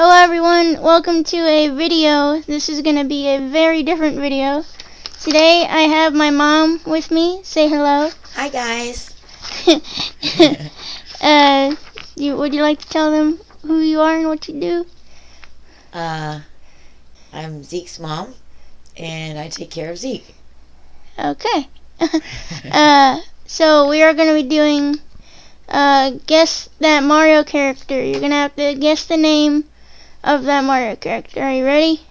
Hello everyone, welcome to a video. This is going to be a very different video. Today I have my mom with me. Say hello. Hi guys. uh, you, would you like to tell them who you are and what you do? Uh, I'm Zeke's mom, and I take care of Zeke. Okay. uh, so we are going to be doing uh, guess that Mario character. You're going to have to guess the name of that Mario character. Are you ready?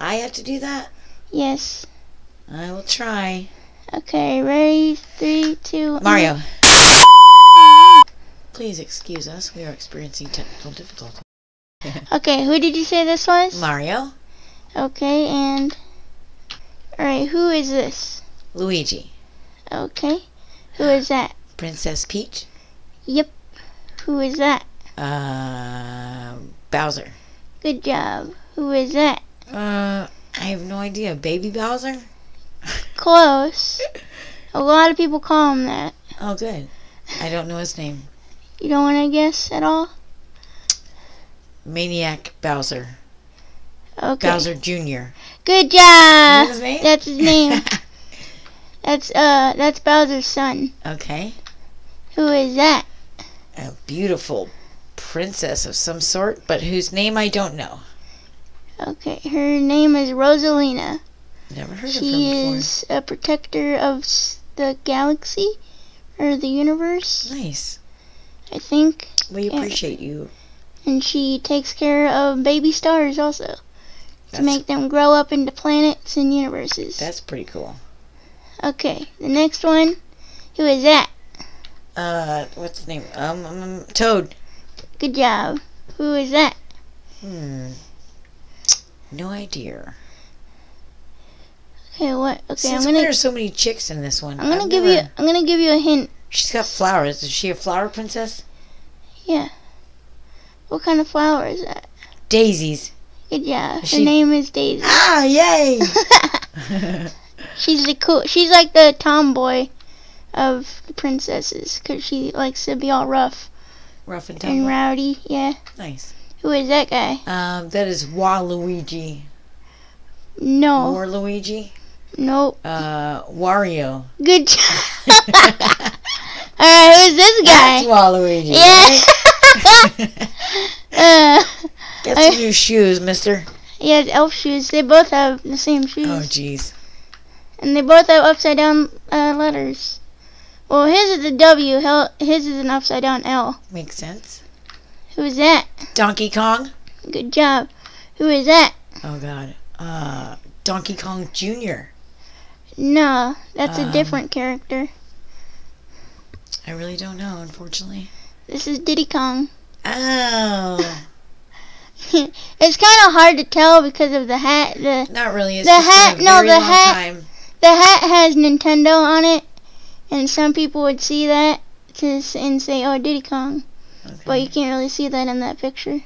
I have to do that? Yes. I will try. Okay, ready? Three, two, Mario. Please excuse us. We are experiencing technical difficulty. Okay, who did you say this was? Mario. Okay, and alright, who is this? Luigi. Okay, who is that? Princess Peach. Yep, who is that? Uh, Bowser. Good job. Who is that? Uh, I have no idea. Baby Bowser? Close. A lot of people call him that. Oh, good. I don't know his name. You don't want to guess at all? Maniac Bowser. Okay. Bowser Jr. Good job. his name? That's his name. That's uh, that's Bowser's son. okay. Who is that? A beautiful princess of some sort, but whose name I don't know. Okay, her name is Rosalina. Never heard of her before. She is a protector of the galaxy or the universe, Nice. I think. We appreciate you. And she takes care of baby stars also to make them grow up into planets and universes. that's pretty cool. Okay, the next one. Who is that? Uh, what's the name? Um, um, Toad. Good job. Who is that? Hmm. No idea. Okay, what? Okay, Since I'm gonna there's so many chicks in this one? I'm gonna I've give never- you I'm gonna give you a hint. She's got flowers. Is she a flower princess? Yeah. What kind of flower is that? Daisies. Good job. Her She- name is Daisy. Ah, yay! she's the cool. She's like the tomboy of the princesses because she likes to be all rough Rough and Tumble? and rowdy. Yeah. Nice. Who is that guy? Um, that is Waluigi. No. More Luigi. Nope. Uh, Wario. Good job. all right. Who's this guy? That's Waluigi. Yeah. uh, Get I- some new shoes, mister. he has elf shoes. They both have the same shoes. Oh, jeez. And they both have upside down uh, letters. Well, his is a W. His is an upside down L. Makes sense. Who is that? Donkey Kong. Good job. Who is that? Oh, God. Uh, Donkey Kong Jr. No, that's a Um, different character. I really don't know, unfortunately. This is Diddy Kong. Oh. it's kind of hard to tell because of the hat. The Not really. The hat- a no, the hat- time. the hat has Nintendo on it, and some people would see that and say, "Oh, Diddy Kong," but you can't really see that in that picture.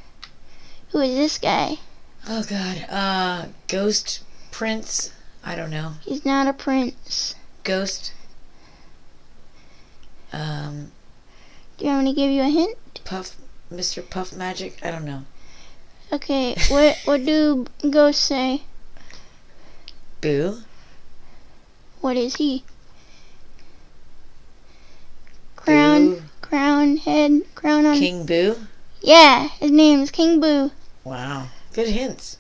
Who is this guy? Oh, God. Uh, Ghost Prince. I don't know. He's not a prince. Ghost. Um, Do you want me to give you a hint? Puff. Mr. Puff Magic. I don't know. Okay, what what do ghosts say? Boo. What is he? Crown, Boo. crown, head, crown on. King Boo. Yeah, his name is King Boo. Wow. Good hints.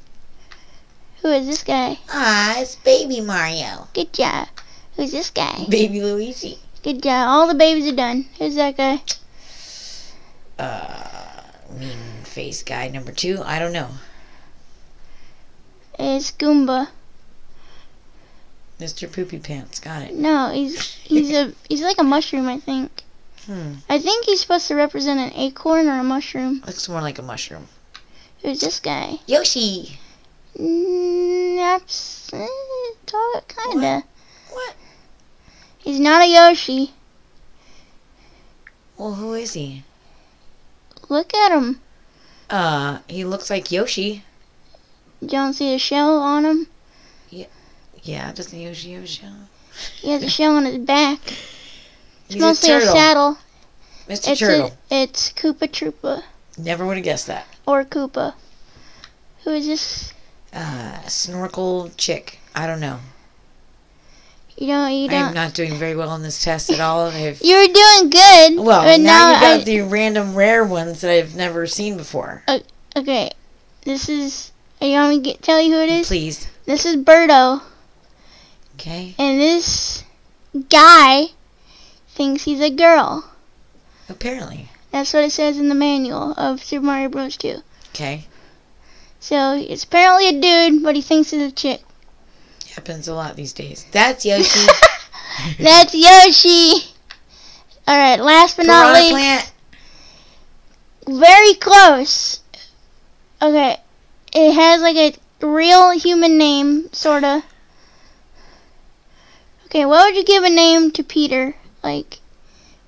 Who is this guy? Ah, it's Baby Mario. Good job. Who's this guy? Baby Luigi. Good job. All the babies are done. Who's that guy? Uh, mean face guy number two. I don't know. It's Goomba. Mr. Poopy Pants. Got it. No, he's he's a he's like a mushroom. I think. Hmm. I think he's supposed to represent an acorn or a mushroom. Looks more like a mushroom. Who's this guy? Yoshi. Mm, that's eh, kinda. What? He's not a Yoshi. Well, who is he? Look at him. Uh, he looks like Yoshi. You don't see a shell on him? Yeah, Yeah, doesn't Yoshi have a shell? He has a shell on his back. It's He's mostly a a, saddle. Mr. It's Turtle. a, it's Koopa Troopa. Never would have guessed that. or Koopa. Who is this? Uh, snorkel chick. I don't know. You don't. You I'm don't. doing very well on this test at all. I've, You're doing good. well, but now, you got I, the random rare ones that I've never seen before. okay. This is. You want me to get, tell you who it is? Please. This is Birdo, Okay. and this guy thinks he's a girl. Apparently. That's what it says in the manual of Super Mario Bros. 2. Okay. So it's apparently a dude, but he thinks it's a chick. Happens a lot these days. That's Yoshi. That's Yoshi. All right. Last but not least, plant. very close. Okay, it has like a real human name, sorta. Okay, what would you give a name to Peter? Like,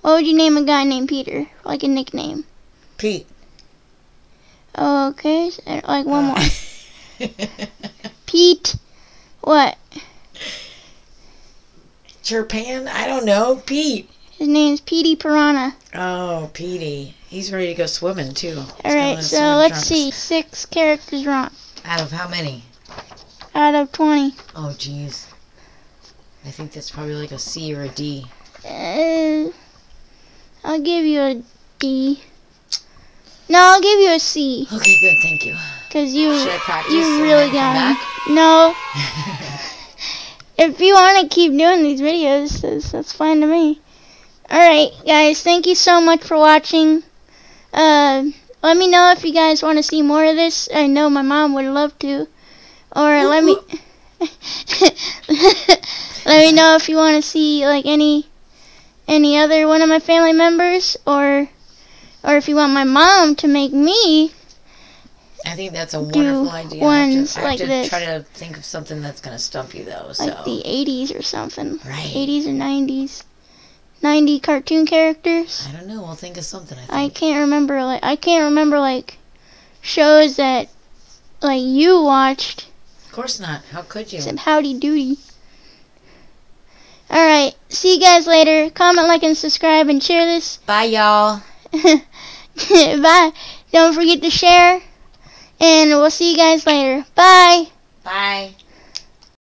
what would you name a guy named Peter? Like a nickname. Pete. Okay, so, like one more. Uh, Pete. What? Chirpan? I don't know. Pete. His name's Petey Piranha. Oh, Petey. He's ready to go swimming too. All right, so let's see. Six characters wrong Out of how many? out of twenty. Oh, jeez. I think that's probably like a C or a D. Uh, I'll give you a D. No, I'll give you a C, Okay, good. Thank you. cause you Should I practice you really got me. No, if you want to keep doing these videos, that's, that's fine to me. Alright, guys, thank you so much for watching. Uh, let me know if you guys want to see more of this. I know my mom would love to. Or let me... let me know if you want to see, like, any any other one of my family members. Or, or if you want my mom to make me I think that's a wonderful idea. I have to, I have like to this. try to think of something that's going to stump you, though. So. like the 80s or something. Right. 80s or 90s. 90 cartoon characters. I don't know. We'll think of something, I I can't remember like I can't remember like shows that like you watched. Of course not. How could you? Said Howdy Doody. Alright, see you guys later. Comment, like, and subscribe and share this. Bye, y'all. Bye. Don't forget to share. And we'll see you guys later. Bye. Bye.